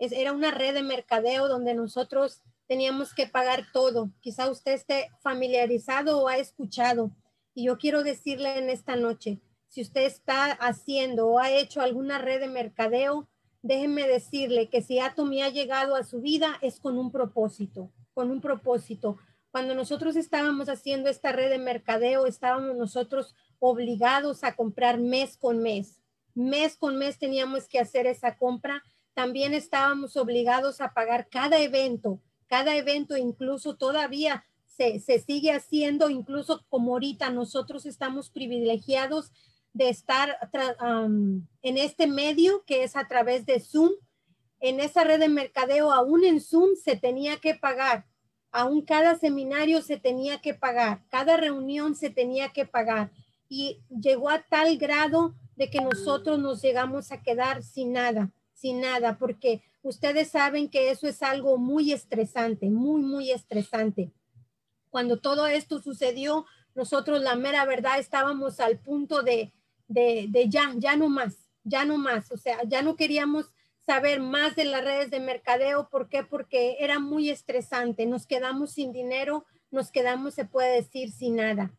era una red de mercadeo donde nosotros teníamos que pagar todo. Quizá usted esté familiarizado o ha escuchado. Y yo quiero decirle en esta noche, si usted está haciendo o ha hecho alguna red de mercadeo, déjeme decirle que si Atomy ha llegado a su vida es con un propósito, con un propósito. Cuando nosotros estábamos haciendo esta red de mercadeo, estábamos nosotros obligados a comprar mes con mes. Mes con mes teníamos que hacer esa compra. También estábamos obligados a pagar cada evento, cada evento incluso todavía se, sigue haciendo, incluso como ahorita nosotros estamos privilegiados de estar en este medio que es a través de Zoom. En esa red de mercadeo, aún en Zoom se tenía que pagar, aún cada seminario se tenía que pagar, cada reunión se tenía que pagar. Y llegó a tal grado de que nosotros nos llegamos a quedar sin nada, sin nada, porque ustedes saben que eso es algo muy estresante, muy, muy estresante. Cuando todo esto sucedió, nosotros la mera verdad estábamos al punto de, de, de ya, ya no más, ya no más, o sea, ya no queríamos saber más de las redes de mercadeo. ¿Por qué? Porque era muy estresante. Nos quedamos sin dinero, nos quedamos, se puede decir, sin nada.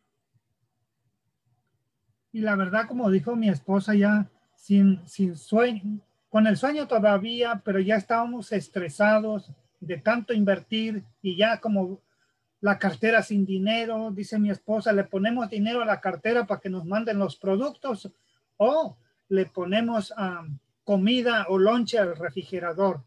Y la verdad, como dijo mi esposa, ya sin, sin sueño, con el sueño todavía, pero ya estábamos estresados de tanto invertir y ya como la cartera sin dinero, dice mi esposa, le ponemos dinero a la cartera para que nos manden los productos o le ponemos comida o lonche al refrigerador.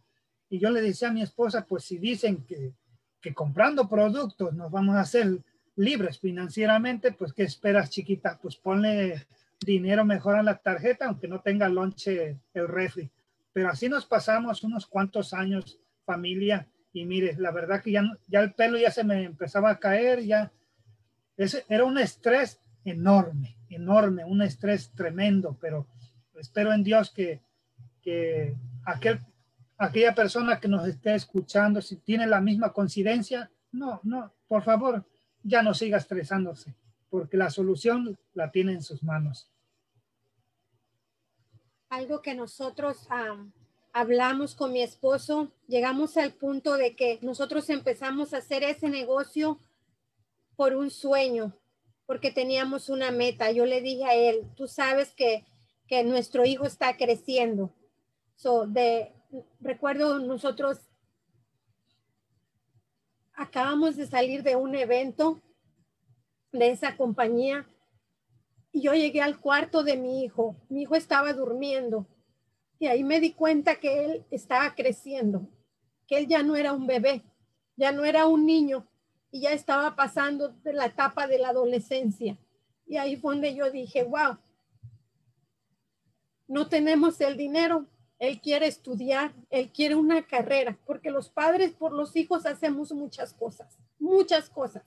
Y yo le decía a mi esposa, pues si dicen que, que comprando productos nos vamos a hacer libres financieramente, pues ¿qué esperas chiquita? Pues ponle dinero mejor a la tarjeta, aunque no tenga lonche el refri. Pero así nos pasamos unos cuantos años, familia, y mire, la verdad que ya, ya el pelo ya se me empezaba a caer, ya ese, era un estrés enorme, enorme, un estrés tremendo, pero espero en Dios que, que aquel, aquella persona que nos esté escuchando, si tiene la misma coincidencia, no, no, por favor, ya no siga estresándose, porque la solución la tiene en sus manos. Algo que nosotros hablamos con mi esposo, llegamos al punto de que nosotros empezamos a hacer ese negocio por un sueño, porque teníamos una meta. Yo le dije a él, tú sabes que, que nuestro hijo está creciendo. So, de, recuerdo nosotros acabamos de salir de un evento de esa compañía y yo llegué al cuarto de mi hijo. Mi hijo estaba durmiendo y ahí me di cuenta que él estaba creciendo, que él ya no era un bebé, ya no era un niño y ya estaba pasando de la etapa de la adolescencia. Y ahí fue donde yo dije, wow, no tenemos el dinero, él quiere estudiar, él quiere una carrera, porque los padres por los hijos hacemos muchas cosas, muchas cosas.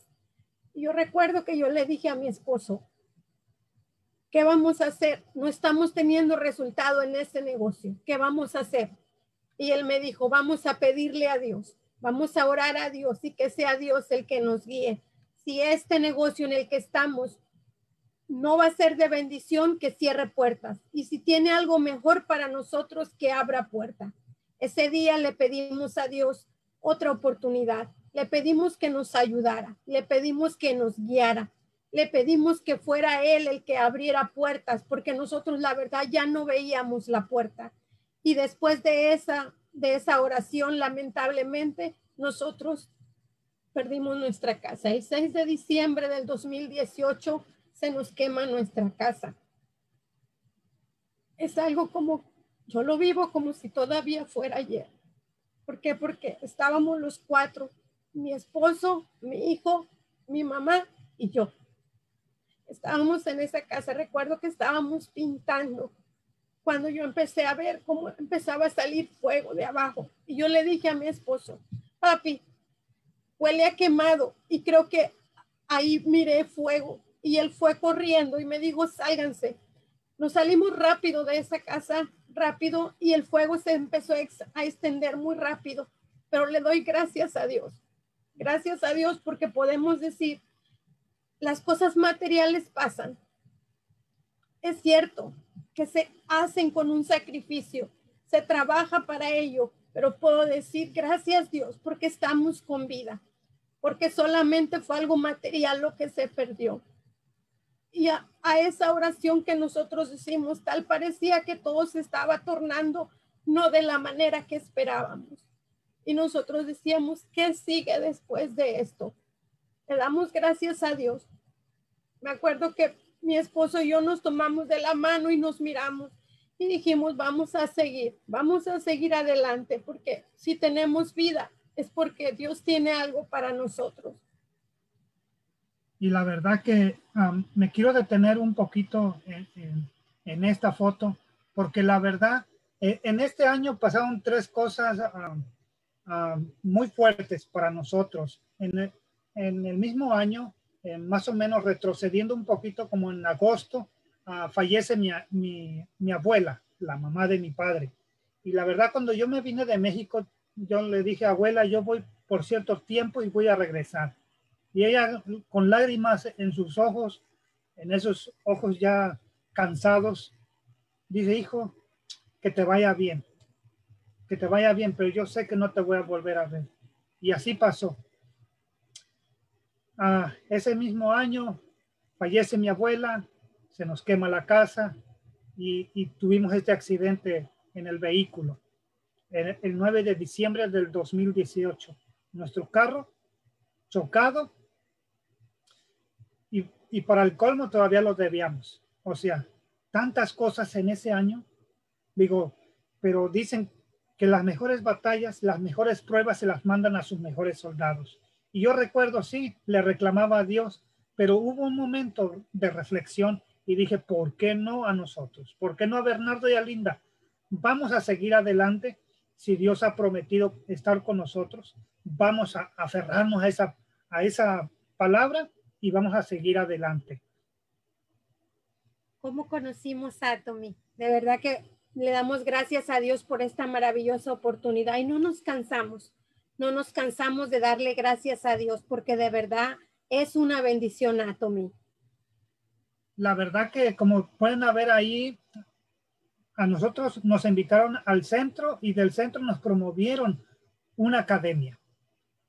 Yo recuerdo que yo le dije a mi esposo, ¿qué vamos a hacer? No estamos teniendo resultado en ese negocio, ¿qué vamos a hacer? Y él me dijo, vamos a pedirle a Dios, vamos a orar a Dios y que sea Dios el que nos guíe. Si este negocio en el que estamos no va a ser de bendición que cierre puertas. Y si tiene algo mejor para nosotros, que abra puerta. Ese día le pedimos a Dios otra oportunidad. Le pedimos que nos ayudara. Le pedimos que nos guiara. Le pedimos que fuera Él el que abriera puertas, porque nosotros la verdad ya no veíamos la puerta. Y después de esa, de esa oración, lamentablemente, nosotros perdimos nuestra casa. El 6 de diciembre del 2018 se nos quema nuestra casa. Es algo como, yo lo vivo como si todavía fuera ayer. ¿Por qué? Porque estábamos los cuatro, mi esposo, mi hijo, mi mamá y yo. Estábamos en esa casa, recuerdo que estábamos pintando cuando yo empecé a ver cómo empezaba a salir fuego de abajo. Y yo le dije a mi esposo, papi, huele a quemado y creo que ahí miré fuego y él fue corriendo y me dijo, sálganse. Nos salimos rápido de esa casa, rápido, y el fuego se empezó a extender muy rápido. Pero le doy gracias a Dios. Gracias a Dios porque podemos decir, las cosas materiales pasan. Es cierto que se hacen con un sacrificio, se trabaja para ello, pero puedo decir gracias Dios porque estamos con vida, porque solamente fue algo material lo que se perdió. Y a, esa oración que nosotros hicimos, tal parecía que todo se estaba tornando no de la manera que esperábamos. Y nosotros decíamos, ¿qué sigue después de esto? Le damos gracias a Dios. Me acuerdo que mi esposo y yo nos tomamos de la mano y nos miramos y dijimos, vamos a seguir, vamos a seguir adelante, porque si tenemos vida es porque Dios tiene algo para nosotros. Y la verdad que me quiero detener un poquito en, esta foto, porque la verdad, eh, en este año pasaron tres cosas muy fuertes para nosotros. En el, en el mismo año, eh, más o menos retrocediendo un poquito como en agosto, Ah, fallece mi, mi, mi, abuela, la mamá de mi padre. Y la verdad, cuando yo me vine de México, yo le dije, abuela, yo voy por cierto tiempo y voy a regresar. Y ella, con lágrimas en sus ojos, en esos ojos ya cansados, dice, hijo, que te vaya bien, que te vaya bien, pero yo sé que no te voy a volver a ver. Y así pasó. Ah, ese mismo año fallece mi abuela, se nos quema la casa y, tuvimos este accidente en el vehículo el, el 9 de diciembre del 2018. Nuestro carro chocado y, y para el colmo todavía lo debíamos. O sea, tantas cosas en ese año. Digo, pero dicen que las mejores batallas, las mejores pruebas se las mandan a sus mejores soldados. Yo recuerdo, sí, le reclamaba a Dios, pero hubo un momento de reflexión y dije, ¿por qué no a nosotros? ¿Por qué no a Bernardo y a Linda? Vamos a seguir adelante. Si Dios ha prometido estar con nosotros, vamos a aferrarnos a esa, a esa palabra y vamos a seguir adelante. ¿Cómo conocimos a Tommy? De verdad que le damos gracias a Dios por esta maravillosa oportunidad y no nos cansamos, no nos cansamos de darle gracias a Dios porque de verdad es una bendición a Tommy la verdad que como pueden ver ahí, a nosotros nos invitaron al centro y del centro nos promovieron una academia.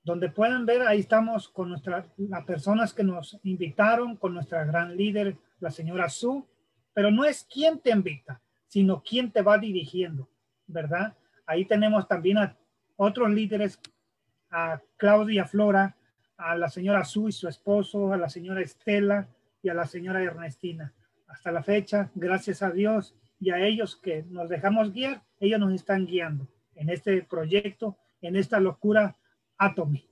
Donde pueden ver, ahí estamos con nuestras, las personas que nos invitaron, con nuestra gran líder, la señora Su, pero no es quien te invita, sino quien te va dirigiendo, ¿verdad? Ahí tenemos también a otros líderes, a Claudia Flora, a la señora Su y su esposo, a la señora Estela, y a la señora Ernestina. Hasta la fecha, gracias a Dios y a ellos que nos dejamos guiar, ellos nos están guiando en este proyecto, en esta locura Atomy.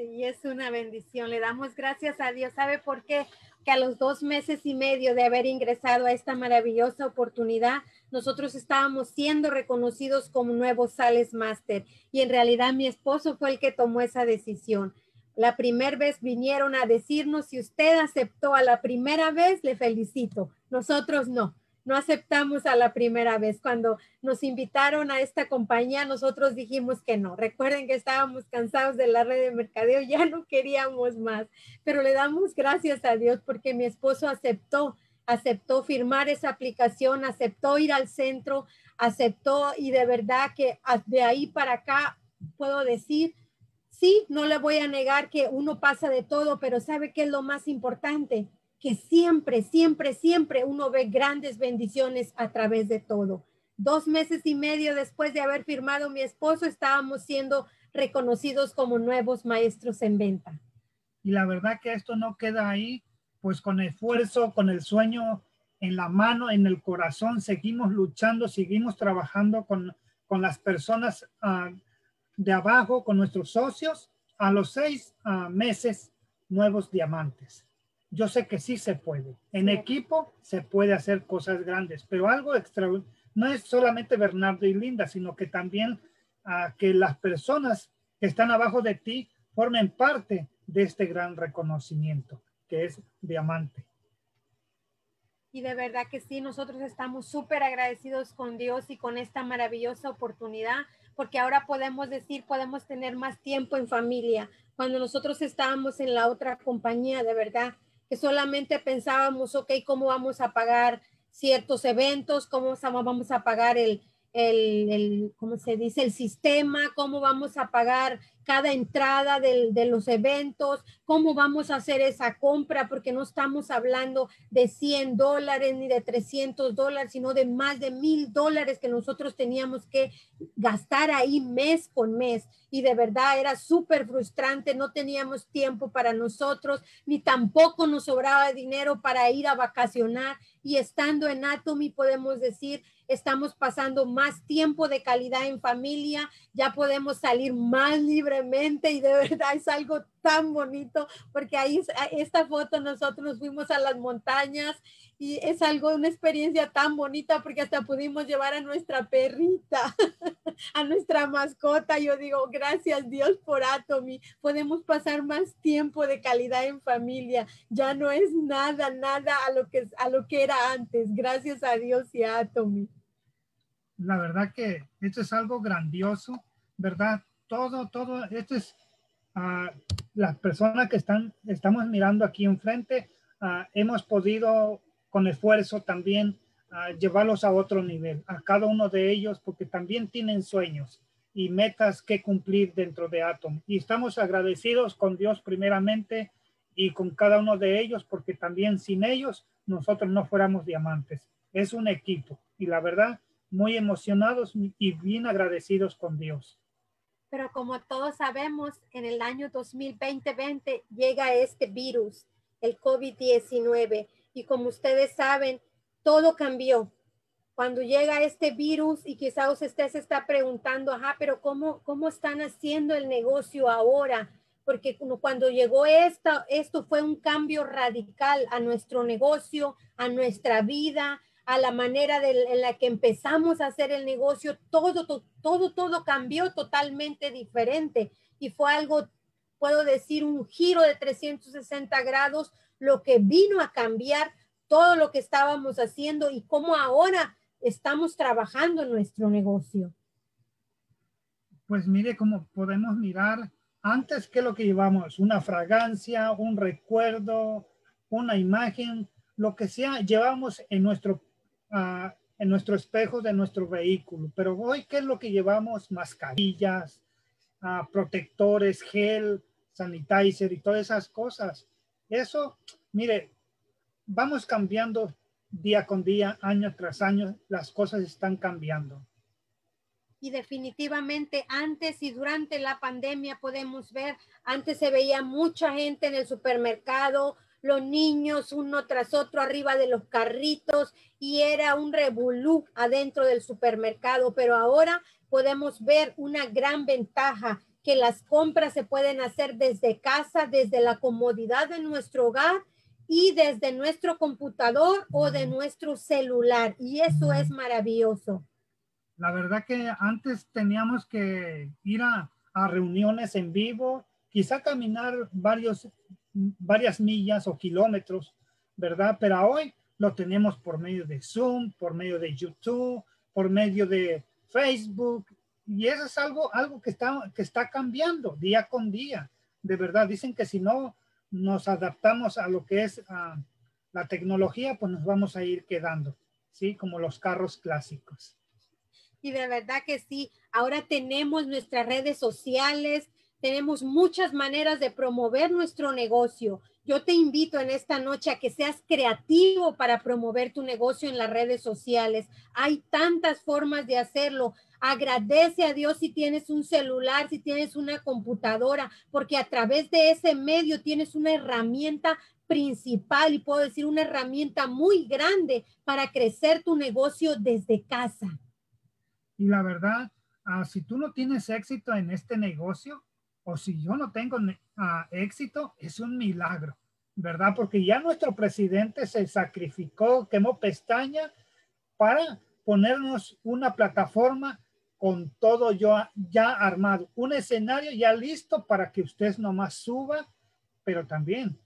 Sí, es una bendición. Le damos gracias a Dios. ¿Sabe por qué? Que a los dos meses y medio de haber ingresado a esta maravillosa oportunidad, nosotros estábamos siendo reconocidos como nuevos Sales Master. Y en realidad mi esposo fue el que tomó esa decisión. La primera vez vinieron a decirnos, si usted aceptó a la primera vez, le felicito. Nosotros no, no aceptamos a la primera vez. Cuando nos invitaron a esta compañía, nosotros dijimos que no. Recuerden que estábamos cansados de la red de mercadeo, ya no queríamos más, pero le damos gracias a Dios porque mi esposo aceptó, aceptó firmar esa aplicación, aceptó ir al centro, aceptó y de verdad que de ahí para acá puedo decir Sí, no le voy a negar que uno pasa de todo, pero ¿sabe qué es lo más importante? Que siempre, siempre, siempre uno ve grandes bendiciones a través de todo. Dos meses y medio después de haber firmado mi esposo, estábamos siendo reconocidos como nuevos maestros en venta. Y la verdad que esto no queda ahí, pues con esfuerzo, con el sueño en la mano, en el corazón, seguimos luchando, seguimos trabajando con, con las personas uh, de abajo con nuestros socios a los seis ah, meses nuevos diamantes. Yo sé que sí se puede. En equipo se puede hacer cosas grandes, pero algo extra no es solamente Bernardo y Linda, sino que también uh, que las personas que están abajo de ti formen parte de este gran reconocimiento que es diamante. Y de verdad que sí, nosotros estamos súper agradecidos con Dios y con esta maravillosa oportunidad porque ahora podemos decir, podemos tener más tiempo en familia. Cuando nosotros estábamos en la otra compañía, de verdad, que solamente pensábamos, ok, ¿cómo vamos a pagar ciertos eventos? ¿Cómo vamos a pagar el, el, el, ¿cómo se dice? El sistema, cómo vamos a pagar cada entrada de los eventos, cómo vamos a hacer esa compra, porque no estamos hablando de 100 dólares ni de 300 dólares, sino de más de mil dólares que nosotros teníamos que gastar ahí mes con mes. Y de verdad era súper frustrante, no teníamos tiempo para nosotros, ni tampoco nos sobraba dinero para ir a vacacionar. Y estando en Atomy podemos decir, estamos pasando más tiempo de calidad en familia, ya podemos salir más libremente y de verdad es algo tan bonito porque ahí esta foto nosotros fuimos a las montañas y es algo, una experiencia tan bonita porque hasta pudimos llevar a nuestra perrita, a nuestra mascota. Yo digo, gracias Dios por Atomy. Podemos pasar más tiempo de calidad en familia. Ya no es nada, nada a lo que, a lo que era antes. Gracias a Dios y a Atomy la verdad que esto es algo grandioso, ¿verdad? Todo, todo, esto es uh, las personas que están, estamos mirando aquí enfrente, uh, hemos podido con esfuerzo también uh, llevarlos a otro nivel, a cada uno de ellos, porque también tienen sueños y metas que cumplir dentro de Atom. Y estamos agradecidos con Dios primeramente y con cada uno de ellos, porque también sin ellos nosotros no fuéramos diamantes. Es un equipo y la verdad muy emocionados y bien agradecidos con Dios. Pero como todos sabemos, en el año 2020 llega este virus, el COVID-19, y como ustedes saben, todo cambió. Cuando llega este virus y quizás usted se está preguntando, ajá, pero ¿cómo, cómo están haciendo el negocio ahora? Porque cuando llegó esto, esto fue un cambio radical a nuestro negocio, a nuestra vida, a la manera en la que empezamos a hacer el negocio, todo, todo, todo, todo cambió totalmente diferente y fue algo, puedo decir, un giro de 360 grados, lo que vino a cambiar todo lo que estábamos haciendo y cómo ahora estamos trabajando en nuestro negocio. Pues mire cómo podemos mirar antes que lo que llevamos, una fragancia, un recuerdo, una imagen, lo que sea, llevamos en nuestro en nuestro espejo de nuestro vehículo. Pero hoy, ¿qué es lo que llevamos? Mascarillas, protectores, gel, sanitizer y todas esas cosas. Eso, mire, vamos cambiando día con día, año tras año, las cosas están cambiando. Y definitivamente antes y durante la pandemia podemos ver, antes se veía mucha gente en el supermercado, los niños uno tras otro arriba de los carritos y era un revolú adentro del supermercado, pero ahora podemos ver una gran ventaja que las compras se pueden hacer desde casa, desde la comodidad de nuestro hogar y desde nuestro computador o de nuestro celular. Y eso es maravilloso. La verdad que antes teníamos que ir a, a reuniones en vivo, quizá caminar varios varias millas o kilómetros, ¿verdad? Pero hoy lo tenemos por medio de Zoom, por medio de YouTube, por medio de Facebook, y eso es algo, algo que, está, que está cambiando día con día. De verdad, dicen que si no nos adaptamos a lo que es ah, la tecnología, pues nos vamos a ir quedando, ¿sí? Como los carros clásicos. Y de verdad que sí, ahora tenemos nuestras redes sociales, tenemos muchas maneras de promover nuestro negocio. Yo te invito en esta noche a que seas creativo para promover tu negocio en las redes sociales. Hay tantas formas de hacerlo. Agradece a Dios si tienes un celular, si tienes una computadora, porque a través de ese medio tienes una herramienta principal y puedo decir una herramienta muy grande para crecer tu negocio desde casa. Y la verdad, ah, si tú no tienes éxito en este negocio, o si yo no tengo éxito, es un milagro, ¿verdad? Porque ya nuestro presidente se sacrificó, quemó pestaña para ponernos una plataforma con todo ya, armado, un escenario ya listo para que usted nomás suba, pero también,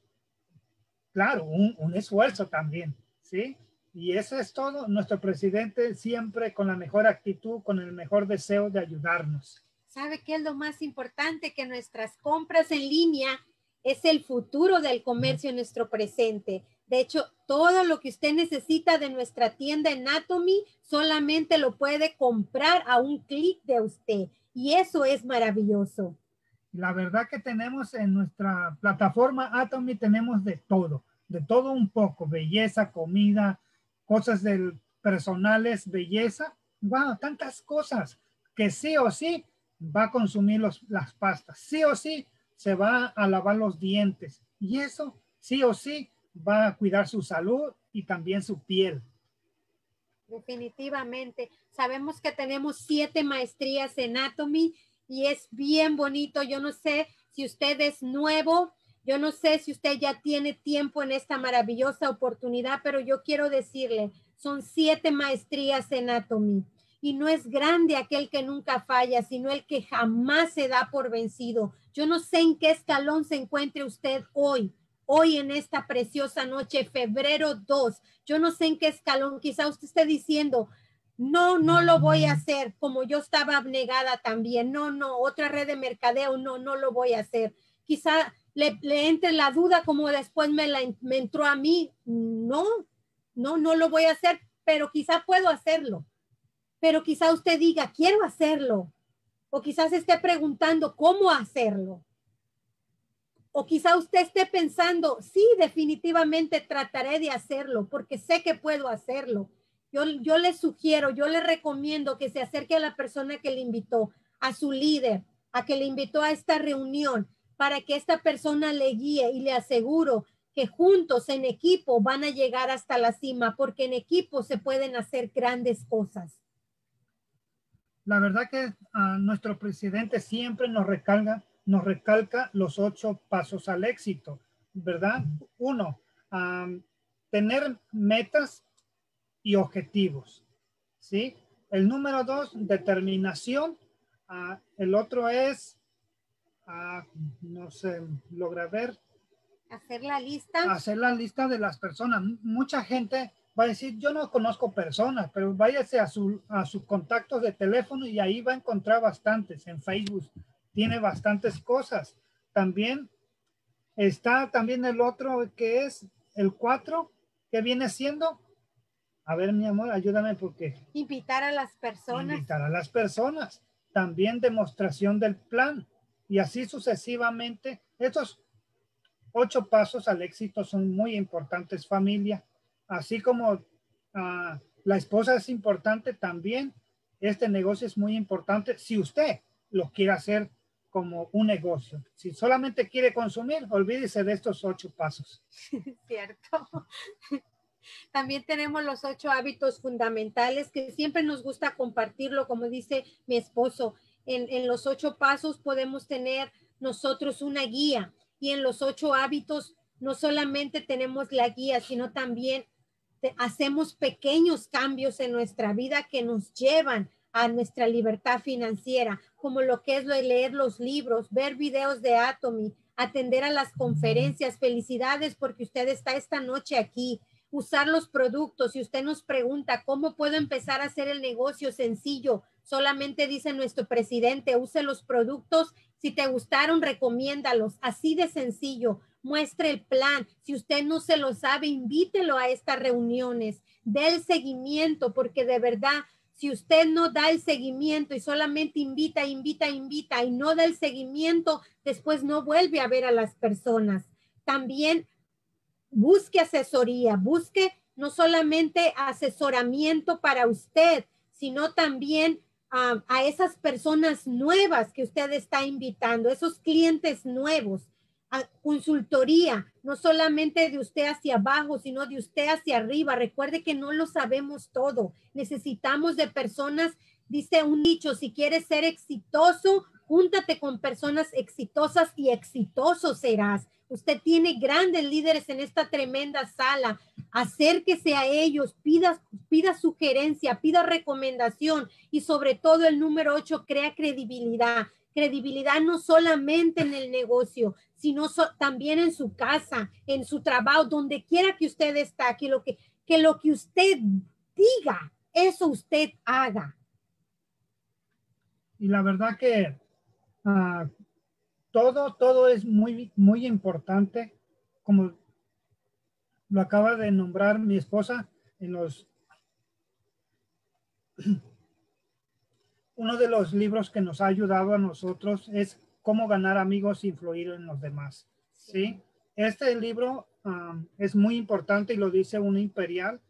claro, un esfuerzo también, ¿sí? Y eso es todo. Nuestro presidente siempre con la mejor actitud, con el mejor deseo de ayudarnos. ¿Sabe qué es lo más importante? Que nuestras compras en línea es el futuro del comercio en nuestro presente. De hecho, todo lo que usted necesita de nuestra tienda Anatomy solamente lo puede comprar a un clic de usted. Y eso es maravilloso. La verdad que tenemos en nuestra plataforma Atomy, tenemos de todo, de todo un poco, belleza, comida, cosas del personales, belleza, wow, tantas cosas que sí o sí va a consumir los, las pastas, sí o sí se va a lavar los dientes y eso sí o sí va a cuidar su salud y también su piel. Definitivamente. Sabemos que tenemos siete maestrías en Anatomy y es bien bonito. Yo no sé si usted es nuevo, yo no sé si usted ya tiene tiempo en esta maravillosa oportunidad, pero yo quiero decirle, son siete maestrías en Anatomy y no es grande aquel que nunca falla, sino el que jamás se da por vencido. Yo no sé en qué escalón se encuentre usted hoy, hoy en esta preciosa noche, febrero 2. Yo no sé en qué escalón, quizá usted esté diciendo, no, no lo voy a hacer, como yo estaba abnegada también. No, no, otra red de mercadeo, no, no lo voy a hacer. Quizá le, entre la duda como después me, la, me entró a mí. No, no, no lo voy a hacer, pero quizá puedo hacerlo. Pero quizá usted diga, quiero hacerlo. O quizás esté preguntando cómo hacerlo. O quizá usted esté pensando, sí, definitivamente trataré de hacerlo porque sé que puedo hacerlo yo, le sugiero, yo le recomiendo que se acerque a la persona que le invitó, a su líder, a que le invitó a esta reunión, para que esta persona le guíe y le aseguro que juntos en equipo van a llegar hasta la cima, porque en equipo se pueden hacer grandes cosas. La verdad que ah, nuestro presidente siempre nos recalca, nos recalca los ocho pasos al éxito, ¿verdad? Uno, tener metas y objetivos. ¿Sí? El número dos, determinación. Ah, el otro es, ah, no sé, logra ver. Hacer la lista. Hacer la lista de las personas. Mucha gente va a decir, yo no conozco personas, pero váyase a, su, a sus contactos de teléfono y ahí va a encontrar bastantes. En Facebook tiene bastantes cosas. También está también el otro que es el cuatro, que viene siendo a ver, mi amor, ayúdame porque... Invitar a las personas. Invitar a las personas. También demostración del plan. Y así sucesivamente. Estos ocho pasos al éxito son muy importantes, familia. Así como ah, la esposa es importante también, este negocio es muy importante si usted lo quiere hacer como un negocio. Si solamente quiere consumir, olvídese de estos ocho pasos. Cierto. También tenemos los ocho hábitos fundamentales que siempre nos gusta compartirlo, como dice mi esposo. En, los ocho pasos podemos tener nosotros una guía y en los ocho hábitos no solamente tenemos la guía, sino también hacemos pequeños cambios en nuestra vida que nos llevan a nuestra libertad financiera, como lo que es leer los libros, ver videos de Atomy, atender a las conferencias. Felicidades porque usted está esta noche aquí usar los productos. Si usted nos pregunta cómo puedo empezar a hacer el negocio sencillo, solamente dice nuestro presidente, use los productos. Si te gustaron, recomiéndalos. Así de sencillo. Muestre el plan. Si usted no se lo sabe, invítelo a estas reuniones. Dé el seguimiento, porque de verdad, si usted no da el seguimiento y solamente invita, invita, invita y no da el seguimiento, después no vuelve a ver a las personas. También busque asesoría, busque no solamente asesoramiento para usted, sino también a esas personas nuevas que usted está invitando, esos clientes nuevos, consultoría, no solamente de usted hacia abajo, sino de usted hacia arriba. Recuerde que no lo sabemos todo. Necesitamos de personas, dice un dicho, si quieres ser exitoso, júntate con personas exitosas y exitoso serás. Usted tiene grandes líderes en esta tremenda sala. Acérquese a ellos, pida, pida sugerencia, pida recomendación y sobre todo el número ocho, crea credibilidad. Credibilidad no solamente en el negocio, sino también en su casa, en su trabajo, donde quiera que usted está, que lo que, que lo que usted diga, eso usted haga. Y la verdad que uh, todo, todo es muy, muy importante. Como lo acaba de nombrar mi esposa en los uno de los libros que nos ha ayudado a nosotros es Cómo ganar amigos e influir en los demás. ¿sí? Este libro es muy importante y lo dice un imperial,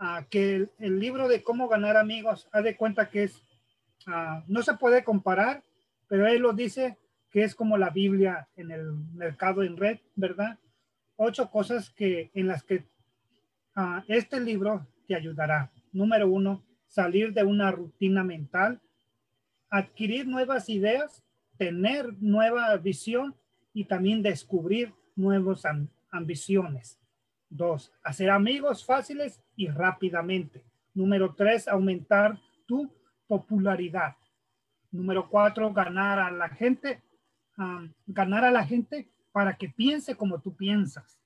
uh, que el, libro de Cómo ganar amigos, ha de cuenta que es, uh, no se puede comparar, pero él lo dice que es como la Biblia en el mercado en red, ¿verdad? Ocho cosas que en las que uh, este libro te ayudará. Número uno, salir de una rutina mental adquirir nuevas ideas, tener nueva visión y también descubrir nuevas ambiciones. Dos, hacer amigos fáciles y rápidamente. Número tres, aumentar tu popularidad. Número cuatro, ganar a la gente, ganar a la gente para que piense como tú piensas.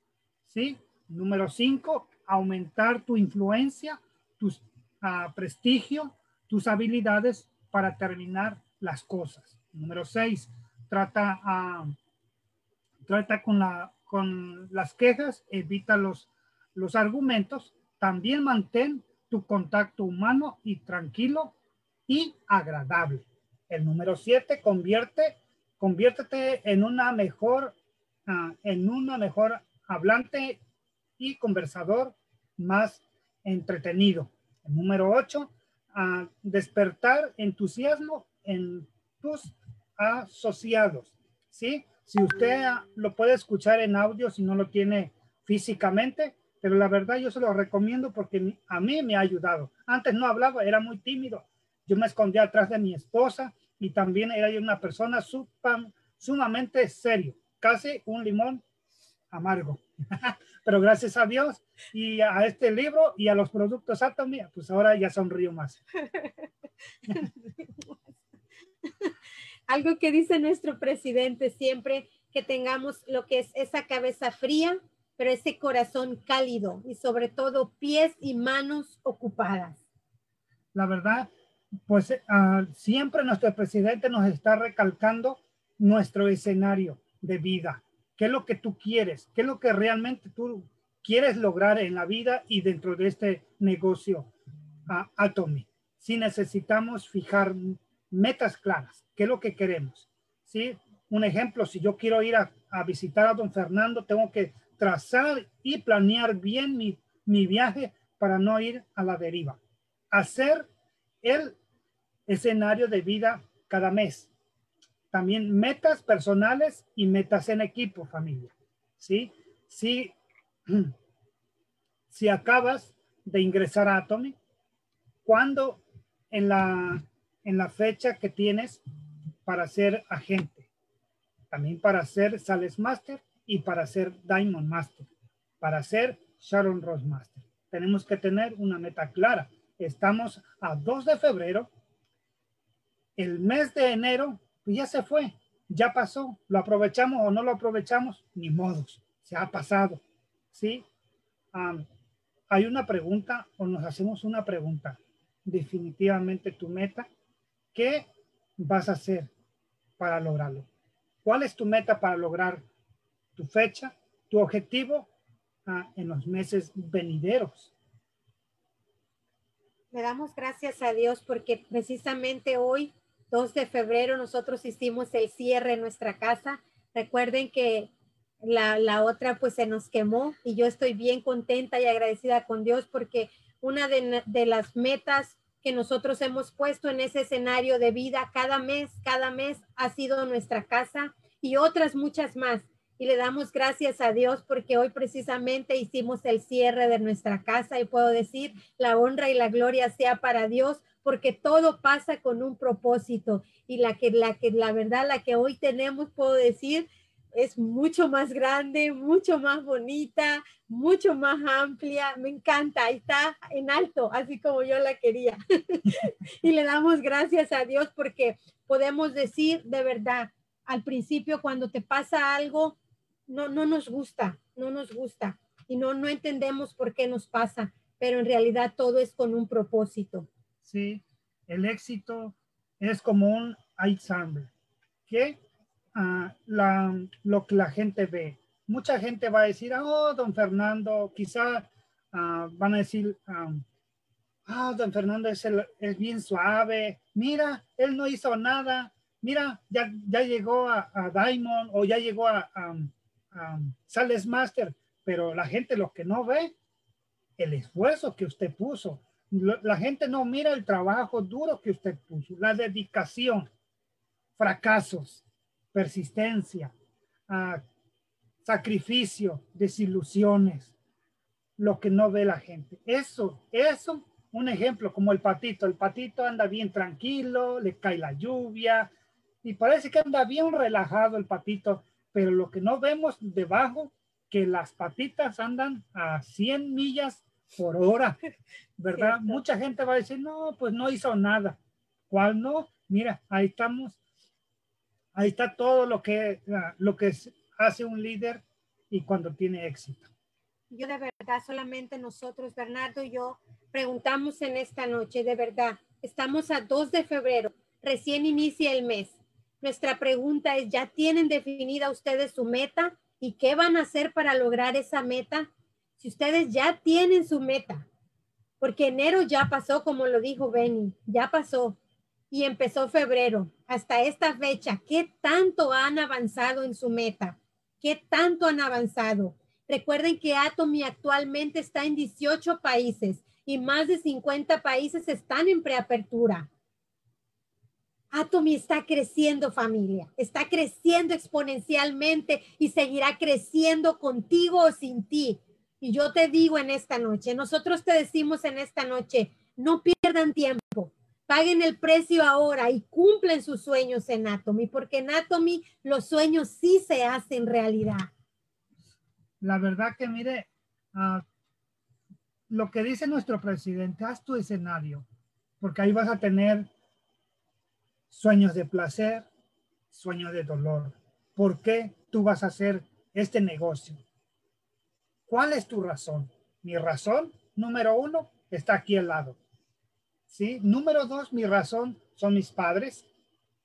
¿Sí? Número cinco, aumentar tu influencia, tu ah, prestigio, tus habilidades para terminar las cosas. Número seis, trata, a trata con, la, con las quejas, evita los, los argumentos, también mantén tu contacto humano y tranquilo y agradable. El número siete, convierte, conviértete en una mejor, ah, en una mejor hablante y conversador más entretenido. El número ocho, a despertar entusiasmo en tus asociados, ¿sí? Si usted lo puede escuchar en audio, si no lo tiene físicamente, pero la verdad yo se lo recomiendo porque a mí me ha ayudado. Antes no hablaba, era muy tímido. Yo me escondía atrás de mi esposa y también era yo una persona sumamente serio, casi un limón amargo. Pero gracias a Dios y a este libro y a los productos Atomy, pues ahora ya sonrío más. Algo que dice nuestro presidente siempre, que tengamos lo que es esa cabeza fría, pero ese corazón cálido y sobre todo pies y manos ocupadas. La verdad, pues uh, siempre nuestro presidente nos está recalcando nuestro escenario de vida qué es lo que tú quieres, qué es lo que realmente tú quieres lograr en la vida y dentro de este negocio uh, Atomy. Si necesitamos fijar metas claras, qué es lo que queremos. ¿sí? Un ejemplo, si yo quiero ir a, visitar a don Fernando, tengo que trazar y planear bien mi, mi viaje para no ir a la deriva. Hacer el escenario de vida cada mes también metas personales y metas en equipo, familia. ¿Sí? Si, si acabas de ingresar a Atomy, ¿cuándo en la, en la fecha que tienes para ser agente? También para ser Sales Master y para ser Diamond Master, para ser Sharon Ross Master. Tenemos que tener una meta clara. Estamos a 2 de febrero. El mes de enero pues ya se fue, ya pasó, lo aprovechamos o no lo aprovechamos, ni modos, se ha pasado, ¿sí? hay una pregunta o nos hacemos una pregunta, definitivamente tu meta, ¿qué vas a hacer para lograrlo? ¿Cuál es tu meta para lograr tu fecha, tu objetivo ah, en los meses venideros? Le damos gracias a Dios porque precisamente hoy 2 de febrero nosotros hicimos el cierre en nuestra casa. Recuerden que la, la, otra pues se nos quemó y yo estoy bien contenta y agradecida con Dios porque una de, de las metas que nosotros hemos puesto en ese escenario de vida cada mes, cada mes ha sido nuestra casa y otras muchas más. Y le damos gracias a Dios porque hoy precisamente hicimos el cierre de nuestra casa y puedo decir, la honra y la gloria sea para Dios porque todo pasa con un propósito y la que la que la verdad la que hoy tenemos puedo decir es mucho más grande, mucho más bonita, mucho más amplia, me encanta, está en alto, así como yo la quería. y le damos gracias a Dios porque podemos decir de verdad, al principio cuando te pasa algo, no, no nos gusta, no nos gusta y no, no entendemos por qué nos pasa, pero en realidad todo es con un propósito. Sí, el éxito es como un ensemble, que lo que la gente ve, mucha gente va a decir, oh, don Fernando, quizá ah, van a decir, ah, don Fernando es, es, bien suave, mira, él no hizo nada, mira, ya, ya llegó a, Diamond o ya llegó a, a Sales Master, pero la gente lo que no ve, el esfuerzo que usted puso, la gente no mira el trabajo duro que usted puso, la dedicación, fracasos, persistencia, sacrificio, desilusiones, lo que no ve la gente. Eso, eso, un ejemplo como el patito. El patito anda bien tranquilo, le cae la lluvia y parece que anda bien relajado el patito, pero lo que no vemos debajo, que las patitas andan a 100 millas por hora, ¿verdad? Mucha gente va a decir, no, pues no hizo nada. ¿Cuál no? Mira, ahí estamos. Ahí está todo lo que, lo que hace un líder y cuando tiene éxito. Yo de verdad, solamente nosotros, Bernardo y yo, preguntamos en esta noche, de verdad, estamos a 2 de febrero, recién inicia el mes. Nuestra pregunta es, ¿ya tienen definida ustedes su meta y qué van a hacer para lograr esa meta? si ustedes ya tienen su meta, porque enero ya pasó, como lo dijo Benny, ya pasó y empezó febrero hasta esta fecha, ¿qué tanto han avanzado en su meta? ¿Qué tanto han avanzado? Recuerden que Atomy actualmente está en 18 países y más de 50 países están en preapertura. Atomy está creciendo familia, está creciendo exponencialmente y seguirá creciendo contigo o sin ti. Y yo te digo en esta noche, nosotros te decimos en esta noche, no pierdan tiempo, paguen el precio ahora y cumplen sus sueños en Atomy, porque en Atomy los sueños sí se hacen realidad. La verdad que mire, ah, lo que dice nuestro presidente, haz tu escenario, porque ahí vas a tener sueños de placer, sueños de dolor. ¿Por qué tú vas a hacer este negocio? ¿Cuál es tu razón? Mi razón, número uno, está aquí al lado. ¿Sí? Número dos, mi razón son mis padres,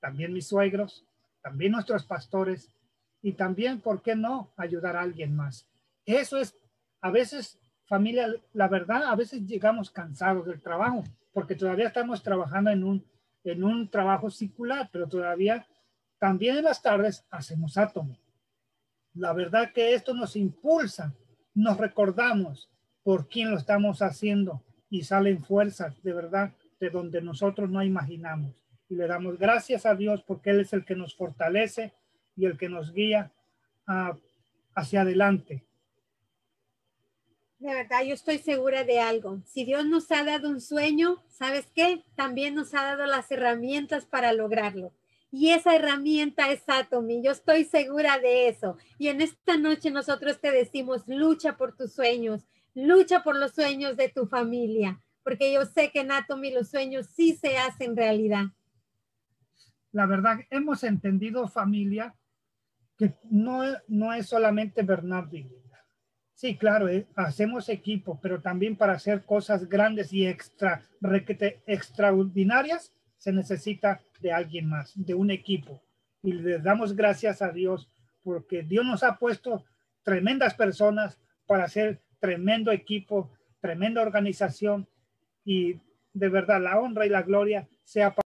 también mis suegros, también nuestros pastores y también, ¿por qué no?, ayudar a alguien más. Eso es, a veces, familia, la verdad, a veces llegamos cansados del trabajo porque todavía estamos trabajando en un, en un trabajo circular, pero todavía también en las tardes hacemos átomo. La verdad que esto nos impulsa nos recordamos por quién lo estamos haciendo y salen fuerzas de verdad de donde nosotros no imaginamos. Y le damos gracias a Dios porque Él es el que nos fortalece y el que nos guía ah, hacia adelante. De verdad, yo estoy segura de algo. Si Dios nos ha dado un sueño, ¿sabes qué? También nos ha dado las herramientas para lograrlo. Y esa herramienta es Atomy. Yo estoy segura de eso. Y en esta noche nosotros te decimos, lucha por tus sueños, lucha por los sueños de tu familia, porque yo sé que en Atomy los sueños sí se hacen realidad. La verdad, hemos entendido familia que no, no es solamente Bernardo y Sí, claro, eh, hacemos equipo, pero también para hacer cosas grandes y extra, extraordinarias se necesita de alguien más, de un equipo. Y le damos gracias a Dios porque Dios nos ha puesto tremendas personas para hacer tremendo equipo, tremenda organización y de verdad la honra y la gloria sea para